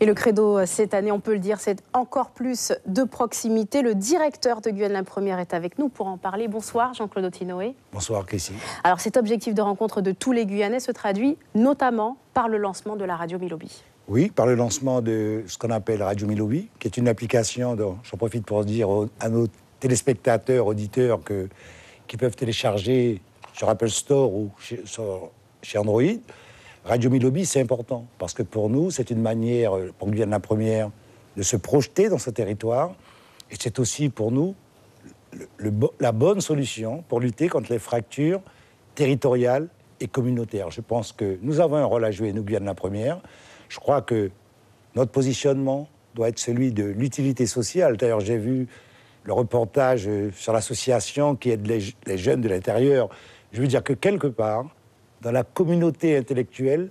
Et le credo cette année, on peut le dire, c'est encore plus de proximité. Le directeur de Guyane la Première est avec nous pour en parler. Bonsoir Jean-Claude Otinoé. Bonsoir Casey. Alors cet objectif de rencontre de tous les Guyanais se traduit notamment par le lancement de la radio Milobi. Oui, par le lancement de ce qu'on appelle Radio Milobi, qui est une application dont j'en profite pour dire à nos téléspectateurs, auditeurs que, qui peuvent télécharger sur Apple Store ou chez, chez Android. Radio Milobi, c'est important parce que pour nous, c'est une manière, pour Guyane la Première, de se projeter dans ce territoire. Et c'est aussi pour nous la bonne solution pour lutter contre les fractures territoriales et communautaires. Je pense que nous avons un rôle à jouer, nous, Guyane la Première. Je crois que notre positionnement doit être celui de l'utilité sociale. D'ailleurs, j'ai vu le reportage euh, sur l'association qui aide les, les jeunes de l'intérieur. Je veux dire que quelque part, dans la communauté intellectuelle,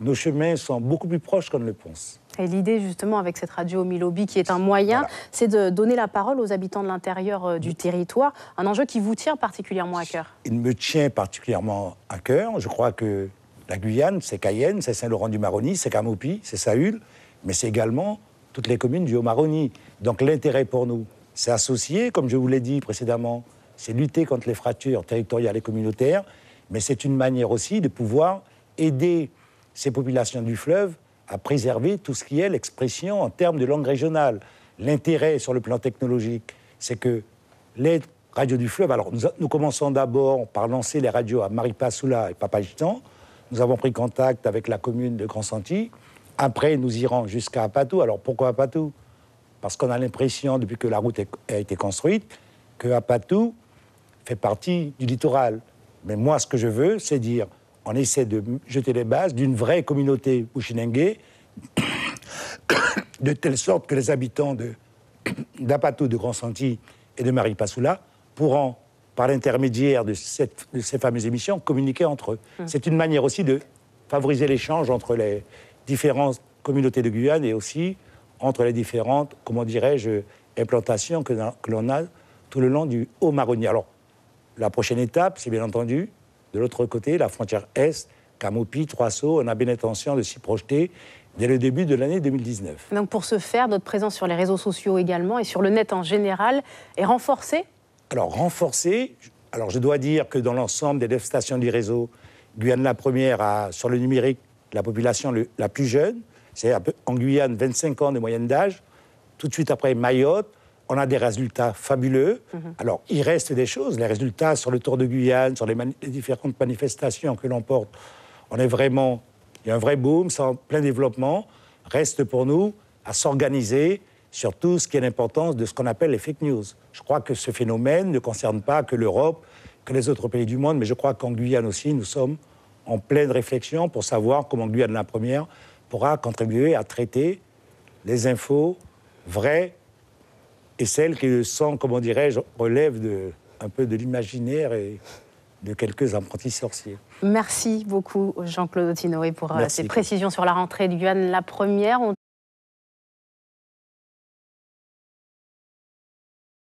nos chemins sont beaucoup plus proches qu'on ne le pense. Et l'idée, justement, avec cette radio Milobi, qui est un moyen, c'est de donner la parole aux habitants de l'intérieur euh, du territoire, un enjeu qui vous tient particulièrement à cœur. Il me tient particulièrement à cœur. Je crois que la Guyane, c'est Cayenne, c'est Saint-Laurent-du-Maroni, c'est Camopi, c'est Saül, mais c'est également toutes les communes du Haut-Maroni. Donc l'intérêt pour nous, c'est associer, comme je vous l'ai dit précédemment, c'est lutter contre les fractures territoriales et communautaires, mais c'est une manière aussi de pouvoir aider ces populations du fleuve à préserver tout ce qui est l'expression en termes de langue régionale. L'intérêt sur le plan technologique, c'est que les radios du fleuve, alors nous, commençons d'abord par lancer les radios à Maripasoula et Papagitan. Nous avons pris contact avec la commune de Grand Santi. Après, nous irons jusqu'à Apatou. Alors pourquoi Apatou? Parce qu'on a l'impression, depuis que la route a été construite, que Apatou fait partie du littoral. Mais moi, ce que je veux, c'est dire, on essaie de jeter les bases d'une vraie communauté Ushinengue, de telle sorte que les habitants d'Apatou, de, Grand Santi et de Maripasoula pourront, par l'intermédiaire de, de, ces fameuses émissions, communiquer entre eux. Hum. C'est une manière aussi de favoriser l'échange entre les différentes communautés de Guyane et aussi entre les différentes, comment dirais-je, implantations que, que l'on a tout le long du Haut-Maroni. Alors, la prochaine étape, c'est bien entendu, de l'autre côté, la frontière Est, Camopi, Trois-Sceaux, on a bien l'intention de s'y projeter dès le début de l'année 2019. Donc pour ce faire, notre présence sur les réseaux sociaux également et sur le net en général est renforcée? Alors renforcée, alors je dois dire que dans l'ensemble des neuf stations du réseau, Guyane la première a sur le numérique la population la plus jeune, c'est en Guyane 25 ans de moyenne d'âge, tout de suite après Mayotte, on a des résultats fabuleux. Mhm. Alors, il reste des choses. Les résultats sur le Tour de Guyane, sur les, différentes manifestations que l'on porte, on est vraiment. Il y a un vrai boom, c'est en plein développement. Reste pour nous à s'organiser sur tout ce qui est l'importance de ce qu'on appelle les fake news. Je crois que ce phénomène ne concerne pas que l'Europe, que les autres pays du monde, mais je crois qu'en Guyane aussi, nous sommes en pleine réflexion pour savoir comment Guyane la première pourra contribuer à traiter les infos vraies et celles qui sont, comment dirais-je, relèvent de, un peu de l'imaginaire et de quelques apprentis sorciers. Merci beaucoup Jean-Claude Tinoé pour euh, ces précisions sur la rentrée de Guyane la première.